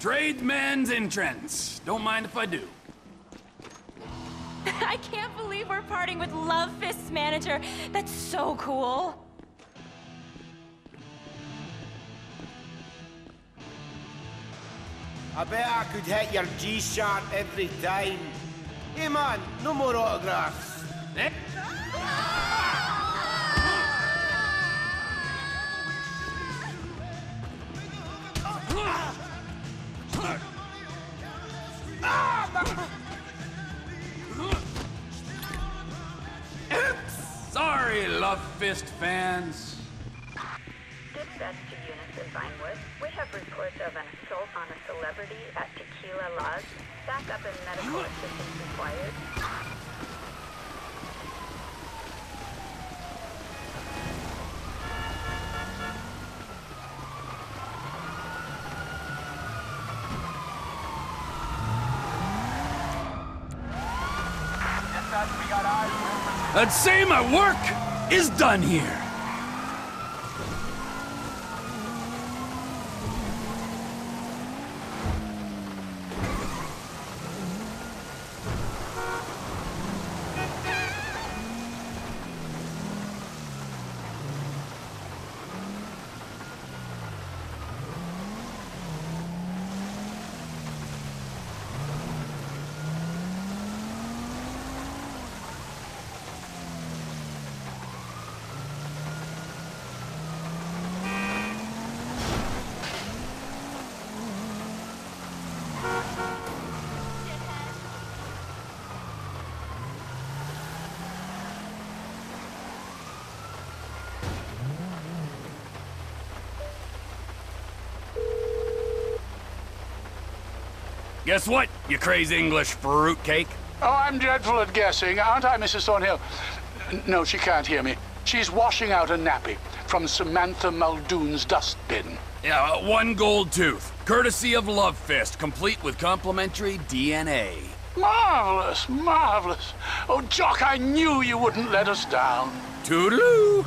Tradesman's entrance. Don't mind if I do. I can't believe we're parting with Love Fist's manager. That's so cool. I bet I could hit your G-sharp every time. Hey man, no more autographs. Eh? Sorry, Love Fist fans. Dispatch to Eunice in Vinewood. We have reports of an assault on a celebrity at Tequila Lodge. Backup and medical assistance required. I'd say my work is done here. Guess what, you crazy English fruitcake? Oh, I'm dreadful at guessing, aren't I, Mrs. Thornhill? No, she can't hear me. She's washing out a nappy from Samantha Muldoon's dustbin. Yeah, uh, one gold tooth, courtesy of Love Fist, complete with complimentary DNA. Marvelous, marvelous. Oh, Jock, I knew you wouldn't let us down. Toodaloo!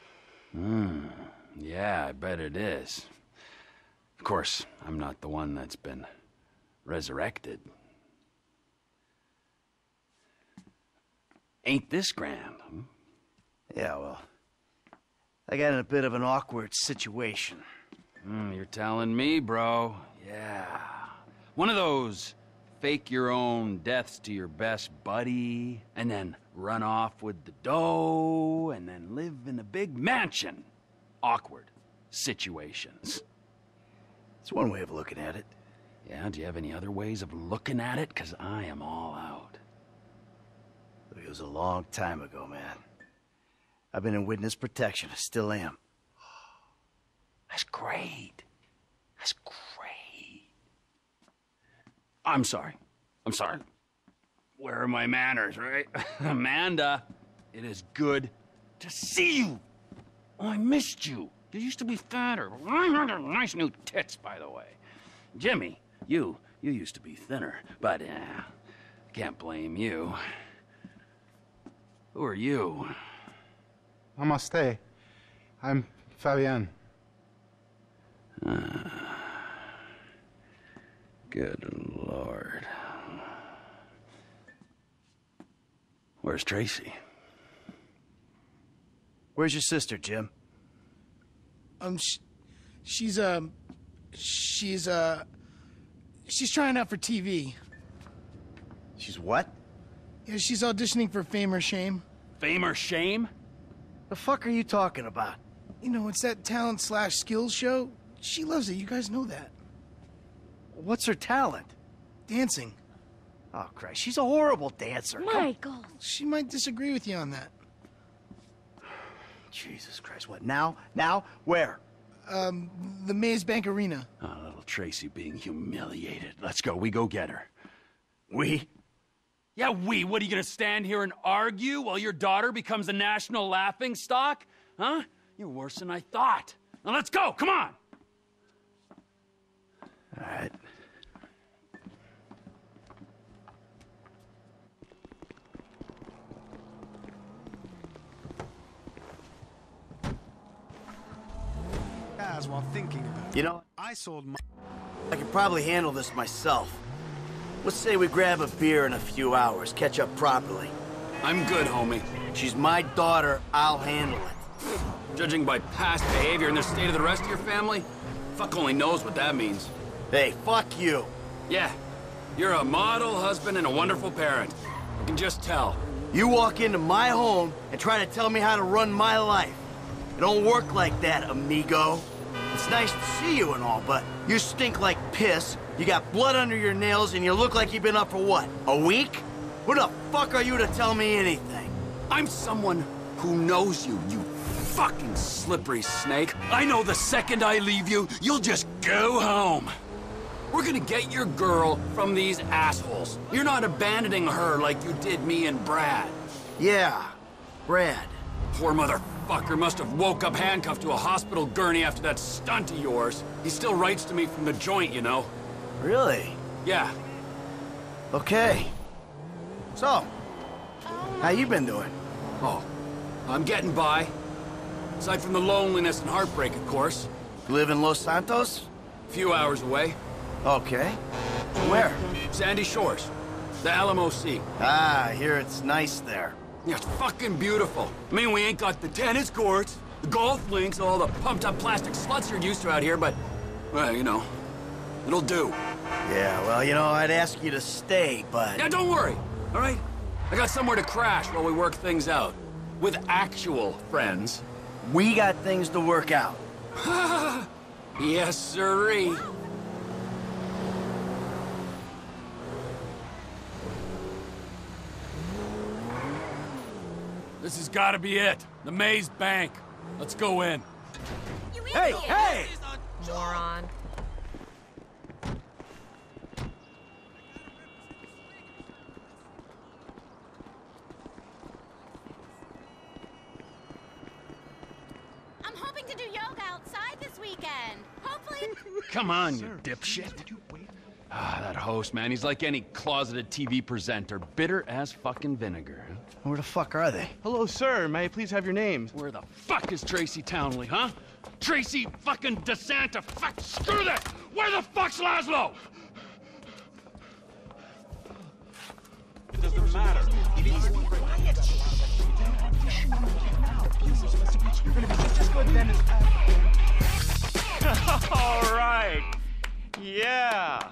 Hmm. Yeah, I bet it is. Of course, I'm not the one that's been resurrected. Ain't this grand? Hmm? Yeah, well, I got in a bit of an awkward situation. Mm, you're telling me, bro. Yeah. One of those fake your own deaths to your best buddy, and then run off with the dough, and then live in a big mansion. Awkward situations. It's one way of looking at it. Yeah, do you have any other ways of looking at it? Because I am all out. It was a long time ago, man. I've been in witness protection. I still am. That's great. That's great. I'm sorry. I'm sorry. Where are my manners, right? Amanda, it is good to see you. Oh, I missed you. You used to be fatter. Nice new tits, by the way. Jimmy, you, you used to be thinner, but, uh, can't blame you. Who are you? Namaste. I'm Fabian. Good lord. Where's Tracy? Where's your sister, Jim? Um, sh- she's um, she's uh, she's trying out for TV. She's what? Yeah, she's auditioning for Fame or Shame. Fame or shame? The fuck are you talking about? You know, it's that talent slash skills show. She loves it. You guys know that. What's her talent? Dancing. Oh, Christ, she's a horrible dancer. Come- Michael. She might disagree with you on that. Jesus Christ, what, now? Now? Where? Um, the Maze Bank Arena. Oh, little Tracy being humiliated. Let's go. We go get her. We? Yeah, we. What are you gonna stand here and argue while your daughter becomes a national laughing stock? Huh? You're worse than I thought. Now let's go. Come on. All right. As while thinking about it. You know, I sold my. I could probably handle this myself. Let's say we grab a beer in a few hours, catch up properly. I'm good, homie. She's my daughter, I'll handle it. Judging by past behavior and the state of the rest of your family, fuck only knows what that means. Hey, fuck you. Yeah, you're a model husband and a wonderful parent. I can just tell. You walk into my home and try to tell me how to run my life. It don't work like that, amigo. It's nice to see you and all, but you stink like piss, you got blood under your nails, and you look like you've been up for what, a week? Who the fuck are you to tell me anything? I'm someone who knows you, you fucking slippery snake. I know the second I leave you, you'll just go home. We're gonna get your girl from these assholes. You're not abandoning her like you did me and Brad. Yeah, Brad. Poor motherfucker must have woke up handcuffed to a hospital gurney after that stunt of yours. He still writes to me from the joint, you know. Really? Yeah, Okay. So, how you been doing? oh, I'm getting by. Aside from the loneliness and heartbreak, of course. You live in Los Santos? A few hours away. Okay. Where? Sandy Shores. The LMOC. Ah, I hear it's nice there. Yeah, it's fucking beautiful. I mean, we ain't got the tennis courts, the golf links, all the pumped-up plastic sluts you're used to out here, but, well, you know, it'll do. Yeah, well, you know, I'd ask you to stay, but... Yeah, don't worry, all right? I got somewhere to crash while we work things out. With actual friends. We got things to work out. Yes, sirree. This has got to be it. The Maze Bank. Let's go in. You Hey, hey! Moron. I'm hoping to do yoga outside this weekend. Hopefully. Come on, you dipshit. Ah, that host, man, he's like any closeted TV presenter. Bitter as fucking vinegar. Where the fuck are they? Hello, sir. May I please have your names? Where the fuck is Tracy Townley, huh? Tracy fucking DeSanta. Fuck, screw that! Where the fuck's Lazlow? It doesn't matter. All right. Yeah.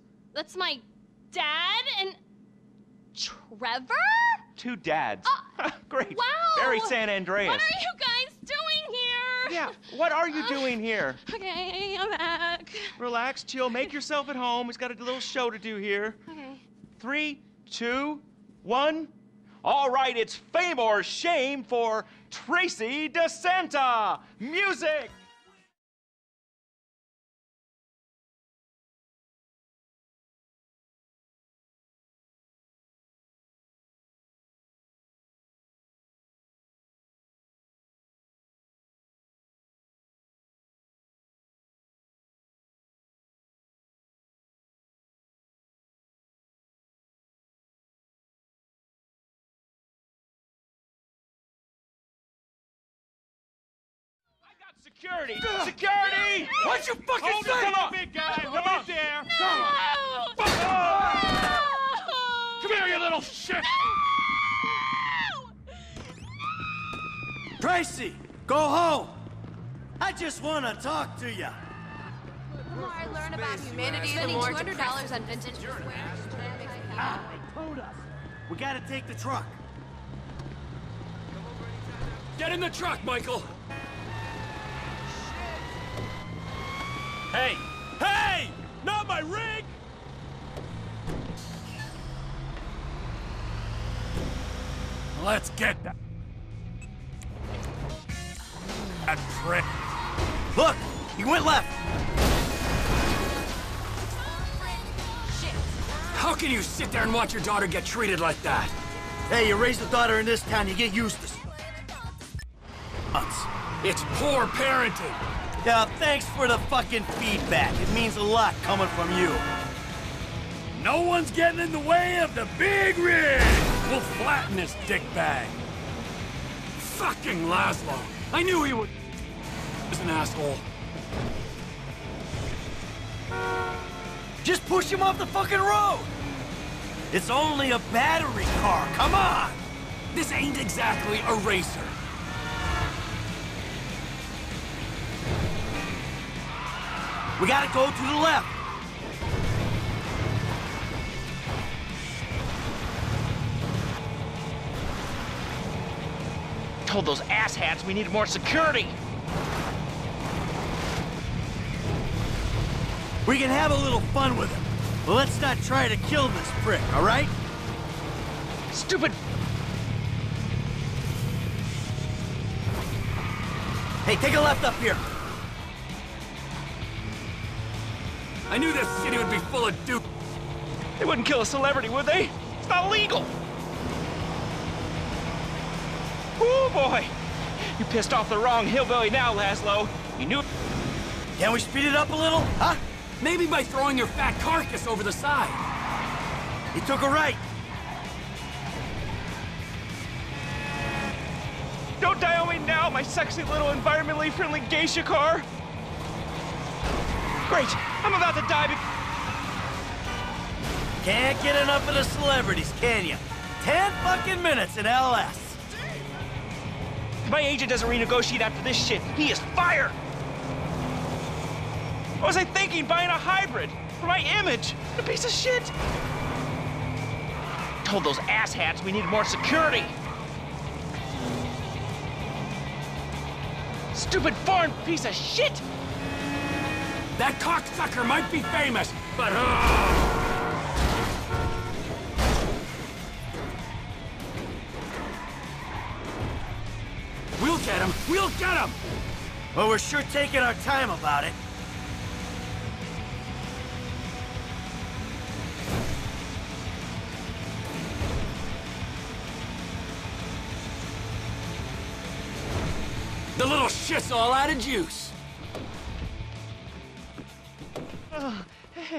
That's my dad and Trevor? Two dads. Uh, Great. Wow. Very San Andreas. What are you guys doing here? Yeah, what are you uh, doing here? Okay, I'm back. Relax, chill, make yourself at home. He's got a little show to do here. Okay. Three, two, one. All right, it's fame or shame for Tracy DeSanta. Music! Security! Security! What'd you fucking Hold say? come on. Big guy, Come right on. there. Come on. Come here, you little shit! Tracy, go home. I just want to talk to you. The more I learn about humanity, the more $200 on vintage ah, We got to take the truck. Get in the truck, Michael! Hey! Hey! Not my rig! Let's get that. That prick. Look, he went left. How can you sit there and watch your daughter get treated like that? Hey, you raise a daughter in this town, you get used to. It's poor parenting. Yeah, thanks for the fucking feedback. It means a lot coming from you. No one's getting in the way of the big rig! We'll flatten this dickbag. Fucking Lazlow. I knew he would... He's an asshole. Just push him off the fucking road. It's only a battery car. Come on. This ain't exactly a racer. We gotta go to the left. Told those asshats we needed more security. We can have a little fun with him. But let's not try to kill this prick, all right? Stupid. Hey, take a left up here. I knew this city would be full of dupe. They wouldn't kill a celebrity, would they? It's not legal. Oh boy. You pissed off the wrong hillbilly now, Lazlow. You knew. Can we speed it up a little? Huh? Maybe by throwing your fat carcass over the side. He took a right. Don't die on me now, my sexy little environmentally friendly geisha car. Great. I'm about to die. Can't get enough of the celebrities, can you? Ten fucking minutes in LS. My agent doesn't renegotiate after this shit. He is fired. What was I thinking? Buying a hybrid for my image? A piece of shit. Told those asshats we needed more security. Stupid foreign piece of shit. That cocksucker might be famous, but... uh, We'll get him! We'll get him! Well, we're sure taking our time about it. The little shit's all out of juice.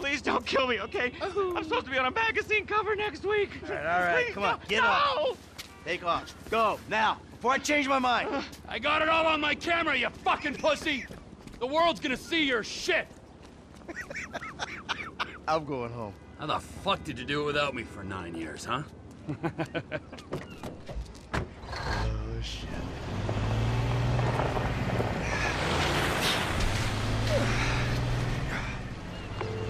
please don't kill me, okay? Oh. I'm supposed to be on a magazine cover next week. All right, all right, Please, come on, no, get no. up. Take off. Go, now, before I change my mind. Uh, I got it all on my camera, you fucking pussy. The world's gonna see your shit. I'm going home. How the fuck did you do it without me for nine years, huh? Oh, shit.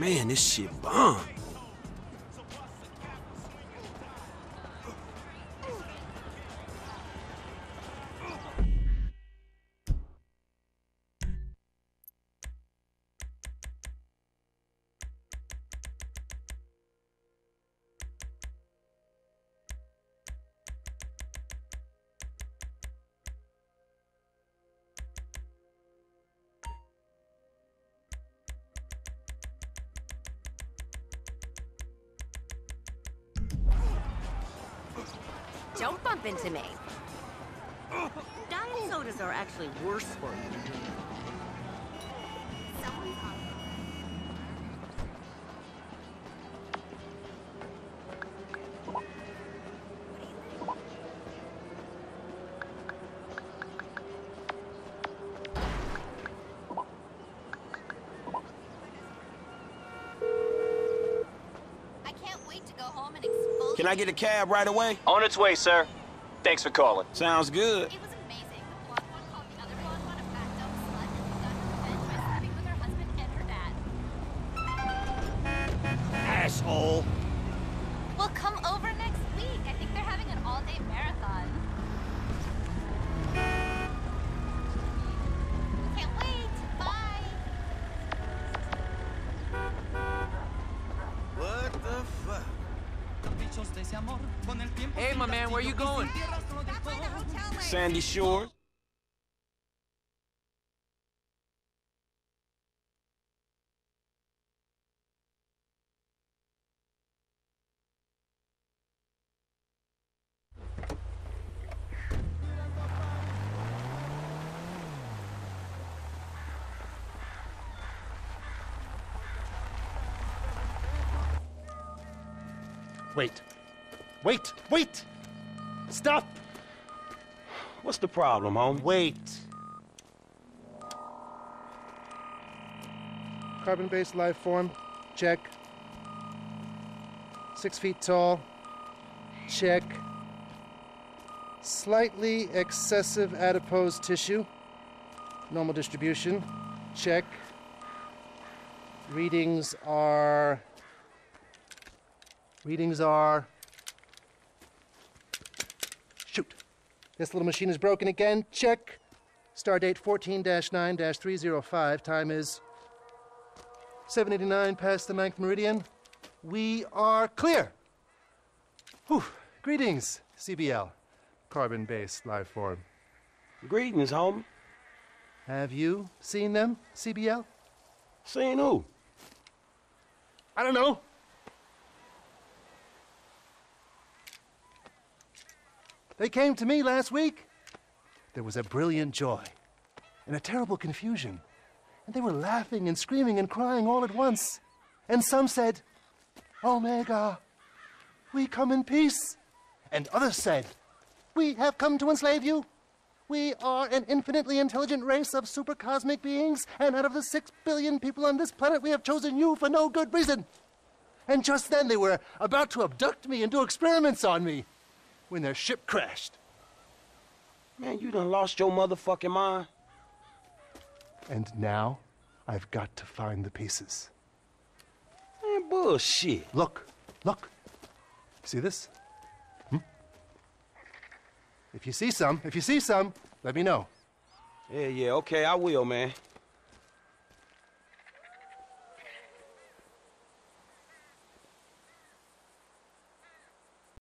Man, this shit bomb. Sodas are actually worse for you. I can't wait to go home and expose. Can I get a cab right away? On its way, sir. Thanks for calling. Sounds good. Hey, my where you going? Sandy Shores? Wait. Wait, wait! Stop! What's the problem, homie? Wait. Carbon-based life form, check. Six feet tall, check. Slightly excessive adipose tissue, normal distribution, check. Readings are. Readings are. This little machine is broken again. Check. Stardate 14 9 305. Time is 789 past the ninth meridian. We are clear. Whew. Greetings, CBL, carbon based life form. Greetings, homie. Have you seen them, CBL? Seen who? I don't know. They came to me last week. There was a brilliant joy and a terrible confusion. And they were laughing and screaming and crying all at once. And some said, Omega, we come in peace. And others said, We have come to enslave you. We are an infinitely intelligent race of supercosmic beings, and out of the six billion people on this planet, we have chosen you for no good reason. And just then they were about to abduct me and do experiments on me when their ship crashed. Man, you done lost your motherfucking mind. And now I've got to find the pieces. Man, bullshit. Look, look. See this? Hmm? If you see some, if you see some, let me know. Yeah, yeah, okay, I will, man.